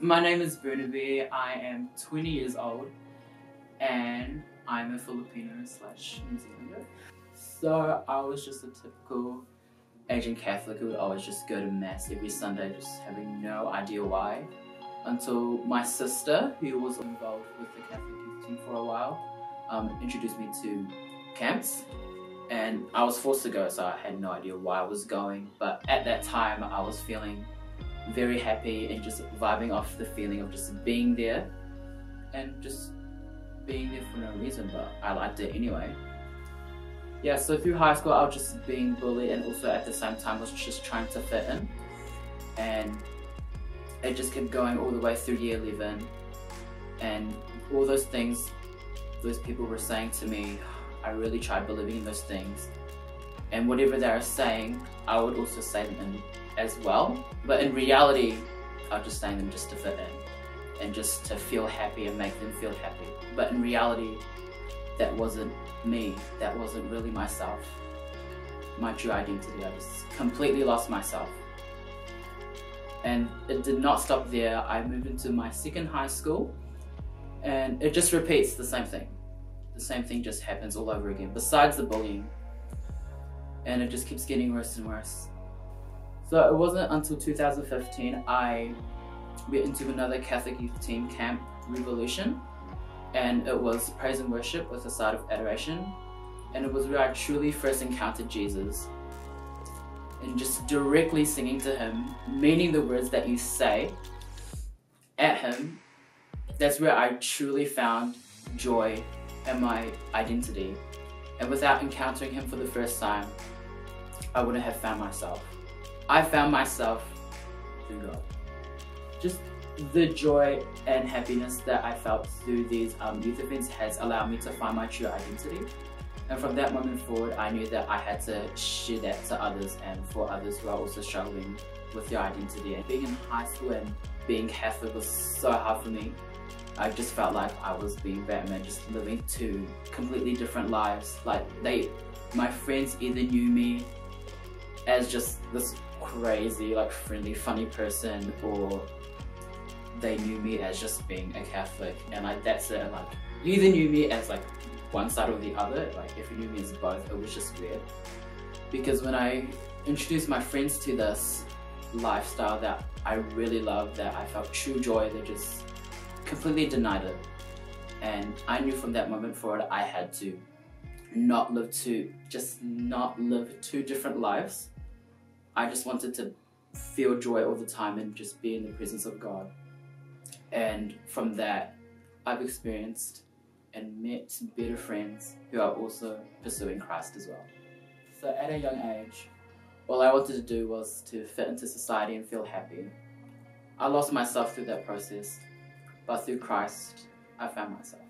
My name is Bernabe. I am 20 years old and I'm a Filipino slash New Zealander. So I was just a typical Asian Catholic who would always just go to Mass every Sunday, just having no idea why. Until my sister, who was involved with the Catholic youth team for a while, um, introduced me to camps. And I was forced to go, so I had no idea why I was going. But at that time, I was feeling very happy and just vibing off the feeling of just being there and just being there for no reason, but I liked it anyway. Yeah, so through high school, I was just being bullied and also at the same time was just trying to fit in. And it just kept going all the way through year 11. And all those things those people were saying to me, I really tried believing in those things. And whatever they were saying, I would also say them in as well. But in reality, I just saying them just to fit in and just to feel happy and make them feel happy. But in reality, that wasn't me. That wasn't really myself. My true identity. I just completely lost myself. And it did not stop there. I moved into my second high school and it just repeats the same thing. The same thing just happens all over again, besides the bullying. And it just keeps getting worse and worse. So it wasn't until 2015 I went into another Catholic youth team camp, Revolution, and it was praise and worship with a side of adoration. And it was where I truly first encountered Jesus. And just directly singing to him, meaning the words that you say at him, that's where I truly found joy and my identity. And without encountering him for the first time, I wouldn't have found myself. I found myself through God. Just the joy and happiness that I felt through these um, youth events has allowed me to find my true identity. And from that moment forward, I knew that I had to share that to others and for others who are also struggling with their identity. And being in high school and being Catholic was so hard for me. I just felt like I was being Batman, just living two completely different lives. Like they, my friends either knew me as just this crazy, like friendly, funny person, or they knew me as just being a Catholic, and like that's it. Like you either knew me as like one side or the other. Like if you knew me as both, it was just weird. Because when I introduced my friends to this lifestyle that I really loved, that I felt true joy, they just completely denied it. And I knew from that moment forward I had to not live two, just not live two different lives I just wanted to feel joy all the time and just be in the presence of God. And from that, I've experienced and met better friends who are also pursuing Christ as well. So at a young age, all I wanted to do was to fit into society and feel happy. I lost myself through that process, but through Christ, I found myself.